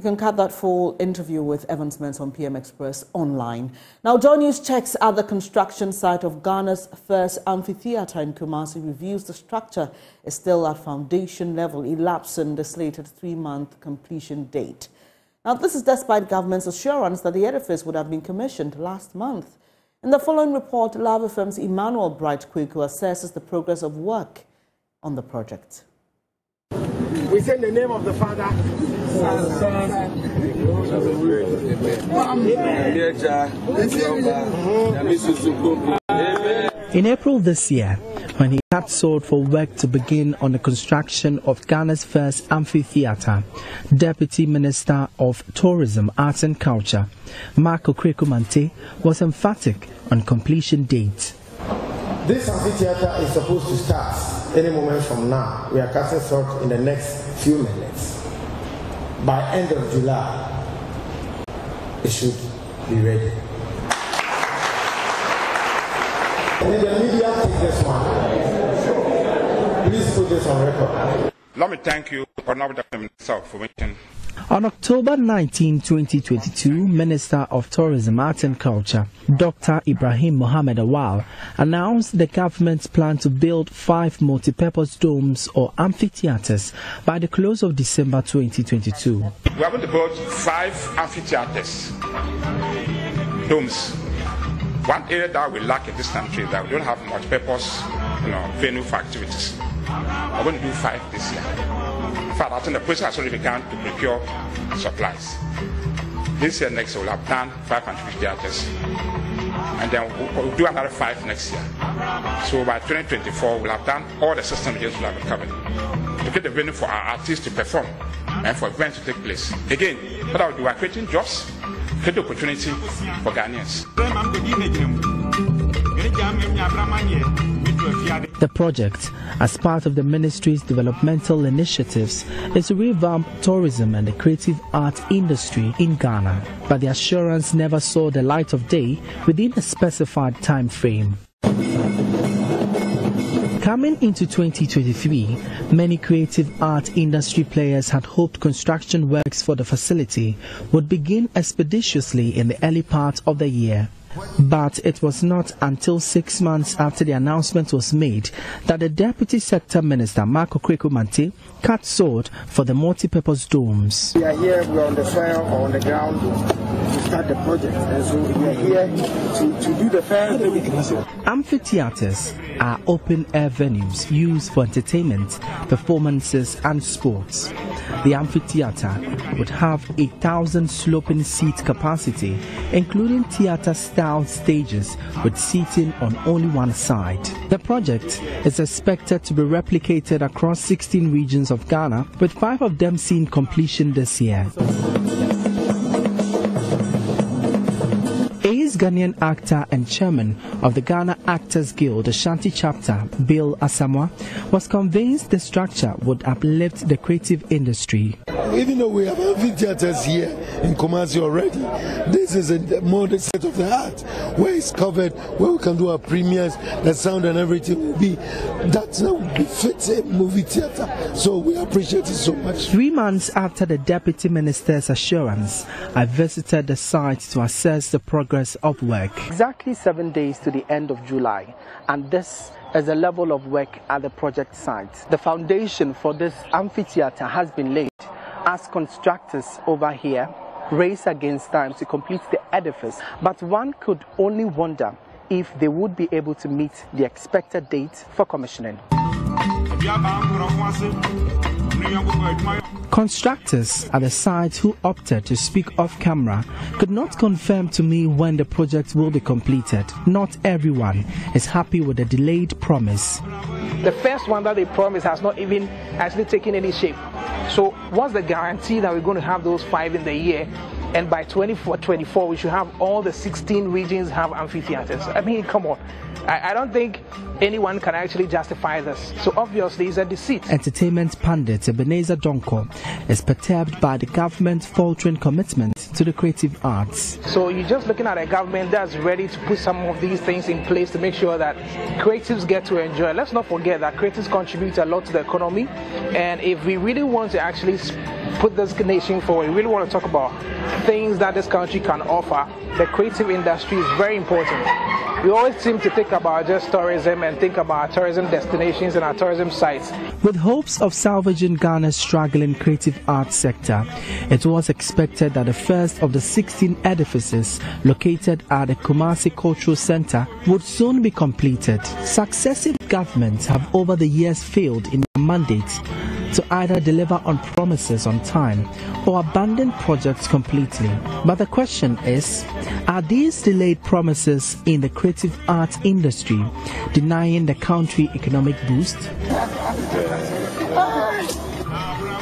You can cut that full interview with Evans Mensah on PM Express online. Now, Joy News checks at the construction site of Ghana's first amphitheatre in Kumasi reviews the structure is still at foundation level, elapsing the slated three-month completion date. Now, this is despite government's assurance that the edifice would have been commissioned last month. In the following report, Luv FM's Emmanuel Bright Kweku assesses the progress of work on the project. We say the name of the Father. In April this year, when he sought for work to begin on the construction of Ghana's first amphitheatre, Deputy Minister of Tourism, Arts and Culture, Mark Okraku was emphatic on completion date. This amphitheatre is supposed to start any moment from now. We are casting salt in the next few minutes. By end of July, it should be ready. Let the media take this one. Please put this on record. Let me thank you, Honorable Minister, for mentioning on October 19, 2022, Minister of Tourism, Arts and Culture, Dr. Ibrahim Mohammed Awal, announced the government's plan to build five multi-purpose domes or amphitheaters by the close of December 2022. We are going to build five amphitheaters, domes. One area that we lack in this country that we don't have multi-purpose you know, venue for activities. We're going to do five this year fact, I think the process has already begun to procure supplies. This year, next year, we'll have done 550 acres. And then we'll, do another five next year. So by 2024, we'll have done all the system regions will have covered. To get the venue for our artists to perform and for events to take place. Again, what I do, we're creating jobs, creating opportunity for Ghanaians. The project, as part of the ministry's developmental initiatives, is to revamp tourism and the creative art industry in Ghana, but the assurance never saw the light of day within a specified time frame. Coming into 2023, many creative art industry players had hoped construction works for the facility would begin expeditiously in the early part of the year. But it was not until six months after the announcement was made that the Deputy Sector Minister, Mark Okraku Mantey, cut sword for the multi-purpose domes. We are here, we are on the soil or on the ground to start the project. And so we are here to, to do the fair. Amphitheaters are open-air venues used for entertainment, performances and sports. The amphitheater would have a thousand sloping seat capacity, including theater-style stages with seating on only one side. The project is expected to be replicated across 16 regions of Ghana, with five of them seeing completion this year. Ghanaian actor and chairman of the Ghana Actors Guild Ashanti chapter, Bill Asamoah, was convinced the structure would uplift the creative industry. Even though we have amphitheaters here in Kumasi already, this is a modern set of the art where it's covered, where we can do our premieres, the sound and everything will be that now befits a movie theater. So we appreciate it so much. Three months after the deputy minister's assurance, I visited the site to assess the progress of of work. Exactly seven days to the end of July, and this is a level of work at the project site. The foundation for this amphitheater has been laid as constructors over here race against time to complete the edifice, but one could only wonder if they would be able to meet the expected date for commissioning. Constructors at the site who opted to speak off camera could not confirm to me when the project will be completed. Not everyone is happy with the delayed promise. The first one that they promised has not even actually taken any shape. So, what's the guarantee that we're going to have those five in the year? And by 24, 24 we should have all the 16 regions have amphitheaters. I mean, come on. I, I, don't think anyone can actually justify this. So obviously, it's a deceit. Entertainment pundit Ebenezer Donko is perturbed by the government's faltering commitment to the creative arts. So you're just looking at a government that's ready to put some of these things in place to make sure that creatives get to enjoy. Let's not forget that creatives contribute a lot to the economy, and if we really want to actually put this nation forward, we really want to talk about things that this country can offer. The creative industry is very important we always seem to think about just tourism and think about our tourism destinations and our tourism sites. With hopes of salvaging Ghana's struggling creative arts sector, it was expected that the first of the 16 edifices located at the Kumasi Cultural Center would soon be completed. Successive governments have over the years failed in their mandates to either deliver on promises on time or abandon projects completely. But the question is are these delayed promises in the creative arts industry denying the country economic boost?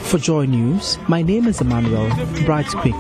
For Joy News, my name is Emmanuel Bright Quick.